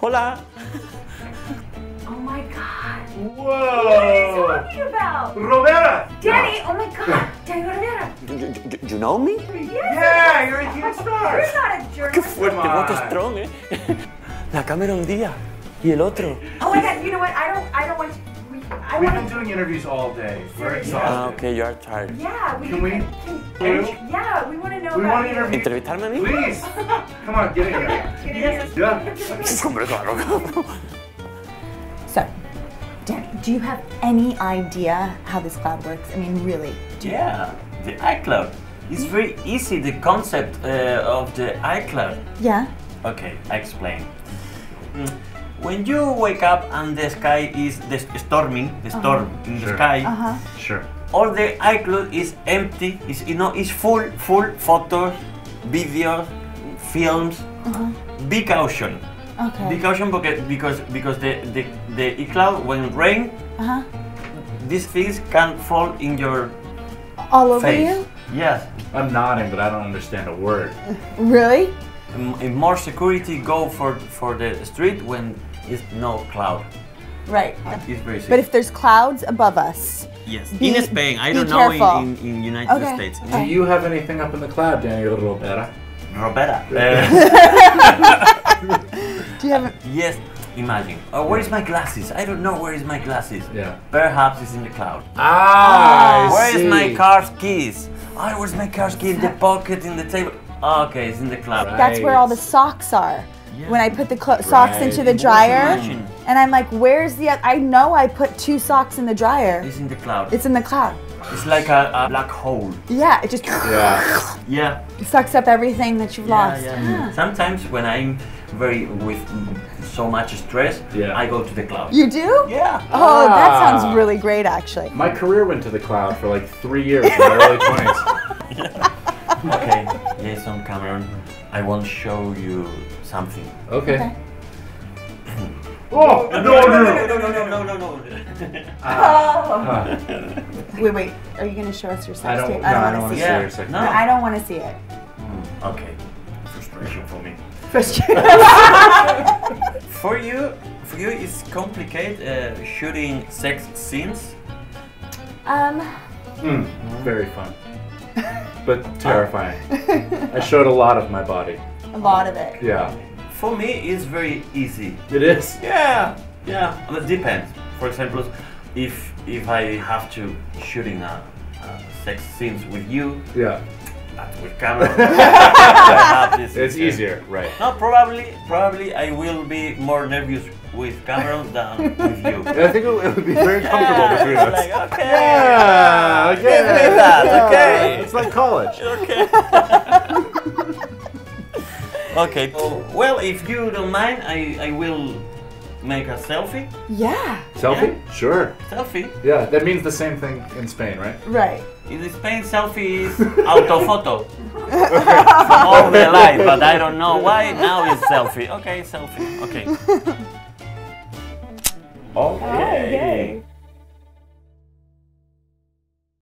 Hola. Oh my god. Whoa! What are you talking about? Romera! Danny, oh my god. Danny Rivera. You, you- you know me? Yes. Yeah, you're a huge star! You're not a Qué journalist. fuerte, on. strong, eh. La cámara un día y el otro. Oh my god, you know what? I don't I don't want to we, I We've want been doing interviews all day. We're Seriously? Ah, exhausted. okay, you are tired. Yeah, we Can we- can- yeah, we want to know We about want to you. interview. ¿Entrevistarme a mí? Please! Come on, get in here. Yes. Yeah. Hombre, claro. So, Dani, do you have any idea how this cloud works? I mean, really? Yeah, the iCloud. It's very easy, the concept uh, of the iCloud. Yeah. Okay, I explain. Mm, When you wake up and the sky is the storming, the storm in the Sure. sky, Uh huh. Sure. All the iCloud is empty. Is you know, is full, full photos, videos, films. Be caution. Okay. Be caution because because because the the the iCloud when rain, Uh huh. these things can fall in your All over face. you? Yes. I'm nodding, but I don't understand a word. Really? M- in more security, go for for the street when it's no cloud. Right. It's very safe. But if there's clouds above us, yes, be- in Spain, I don't know careful. in, in, in United Okay. States. Do you have anything up in the cloud, Dani Robera? Roberta. do you have? yes. Imagine. Oh, where is my glasses? I don't know where is my glasses. Yeah. Perhaps it's in the cloud. Ah, I Where is see. my car's keys? Oh, where's my car's key? In the pocket, in the table. Okay, it's in the cloud. Right. That's where all the socks are. Yeah. When I put the clo- socks Right. into the dryer, and I'm like, "Where's the? I know I put two socks in the dryer. It's in the cloud. It's in the cloud. It's like a, a black hole. Yeah, it just Yeah. Yeah. sucks up everything that you've Yeah, lost. yeah. Sometimes when I'm very with so much stress, Yeah. I go to the cloud. You do? Yeah. Oh, that Ah. sounds really great, actually. My career went to the cloud for like three years in my early 20s. Okay, Jason Cameron, I want to show you something. Okay. Okay. Oh, no, no, no. no, no, no, no, no. Uh, Wait, wait. Are you gonna show us your sex I don't, tape? no, I don't wanna want to see see Yeah. your second. No. it. I don't want to see it. Okay, frustration for me. Frustrating. For you, for you, it's complicated uh, shooting sex scenes. um, Mm, very fun. But terrifying. I showed a lot of my body. a lot of it. Yeah. For me, it's very easy. It is. Yeah, yeah. But it depends. For example, if if I have to shooting a, a sex scenes with you, Yeah. Not with camera, perhaps It's easier. easier, right. No, probably, probably I will be more nervous with Cameron than with you. I think it would be very comfortable Yeah, between it's us. like, okay. Yeah, okay. Give me that, okay. It's like college. Okay. okay. Oh, well, if you don't mind, I, I will make a selfie. Yeah. Selfie? Sure. Selfie. Yeah, that means the same thing in Spain, right? Right. In Spain, selfie is autofoto. From all the life, but I don't know why now it's selfie. Okay, selfie. Okay. Okay. Okay.